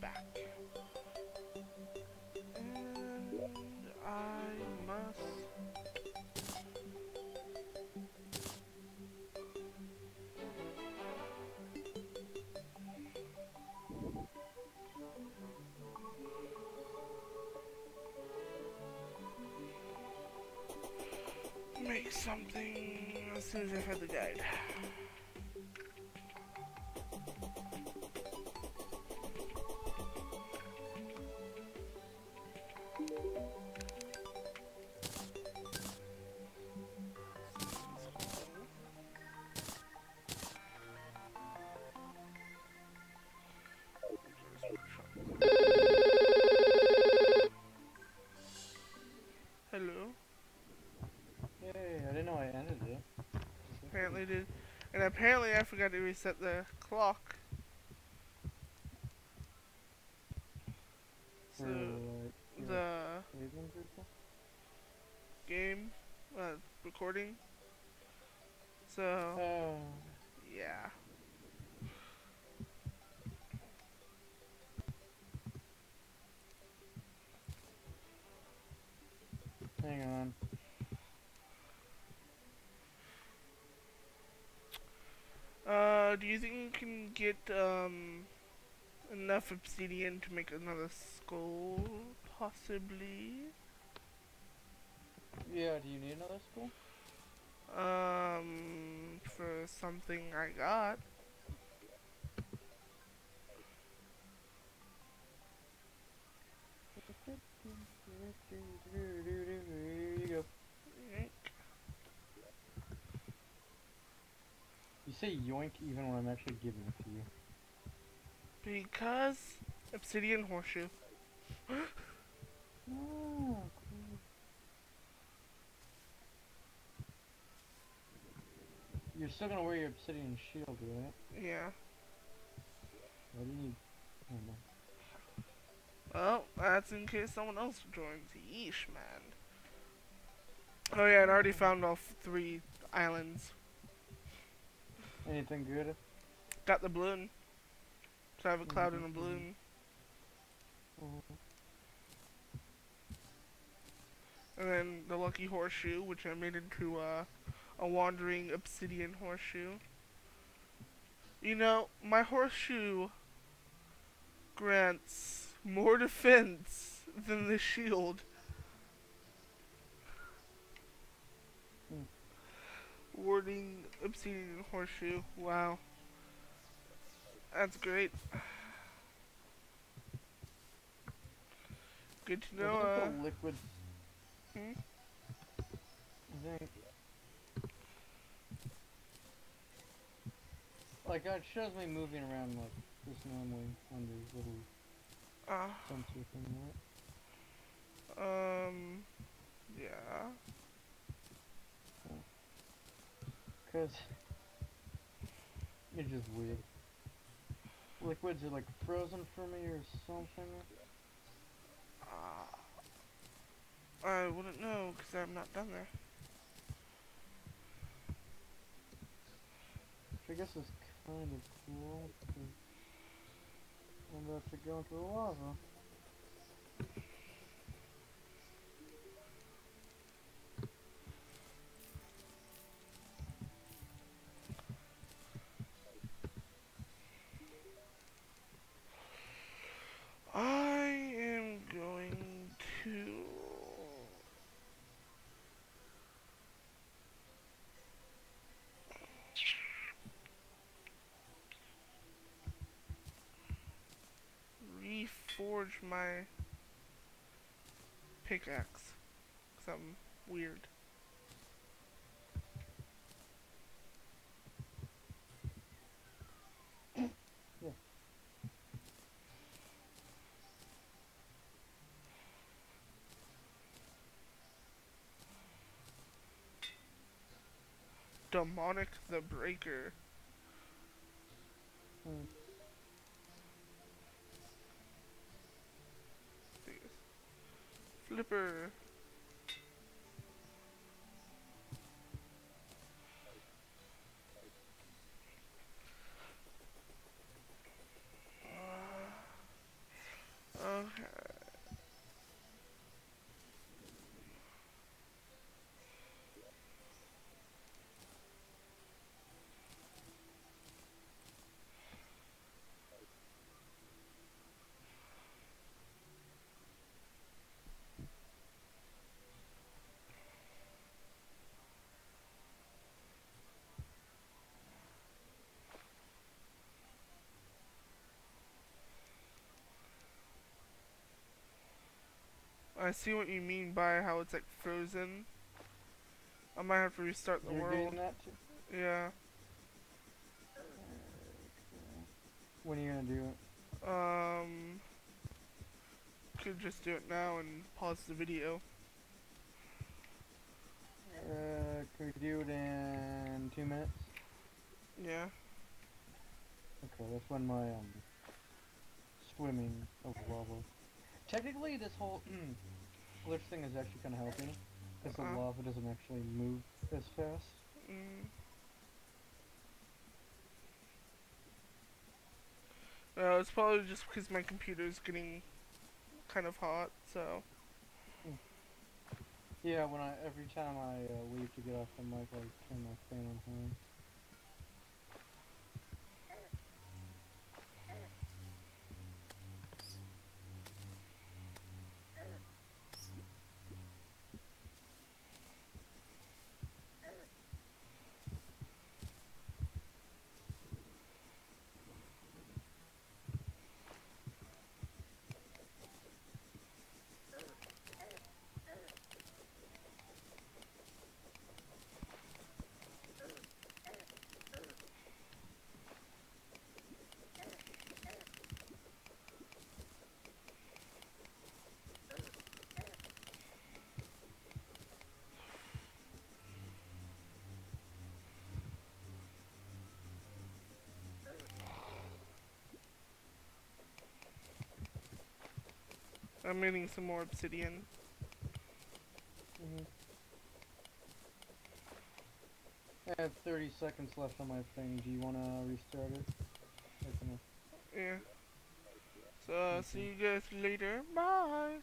back. And I must... Make something as soon as I have the guide. Did. And apparently I forgot to reset the clock. So the savings or something? game uh, recording. So Oh, yeah. hang on. Uh, do you think you can get um enough obsidian to make another skull? Possibly. Yeah, do you need another skull? Um, for something I got. Here you go. Yoink. You say yoink even when I'm actually giving it to you. Because obsidian horseshoe. You're still gonna wear your obsidian shield, right? Yeah. Why do you need... Oh. Well, that's in case someone else joins. Yeesh, man. Oh yeah, I already found all three islands. Anything good? Got the balloon. So I have a cloud and a balloon. Oh, And then the lucky horseshoe, which I made into uh, a wandering obsidian horseshoe. You know, my horseshoe grants more defense than the shield. Hmm. Warding obsidian horseshoe. Wow. That's great. Good to know. Uh, liquid. hmm? Like, it shows me moving around like this normally on the little uh, sensor thing, right? Um, yeah. Cause it's just weird. Liquids are like frozen for me or something. Uh, I wouldn't know because I'm not done there. Which I guess is kind of cool. I'm about to go into the lava. I am going to. Reforge my pickaxe. Something weird. Demonic the Breaker. Hmm. Flipper. I see what you mean by how it's like frozen. I might have to restart the You're world. doing that too? Yeah. When are you gonna do it? Um. Could just do it now and pause the video. Uh, we do it in two minutes? Yeah. Okay, that's when my um swimming over lava. Technically, this whole mm, glitch thing is actually kind of helping because the Uh-huh. lava doesn't actually move as fast. Mm. Uh, it's probably just because my computer is getting kind of hot, so. Yeah, when I every time I uh, leave to get off the mic, I turn my fan on high. I'm getting some more obsidian. Mm-hmm. I have 30 seconds left on my thing. Do you want to restart it? Or can I- Yeah. So, see you guys later. Bye!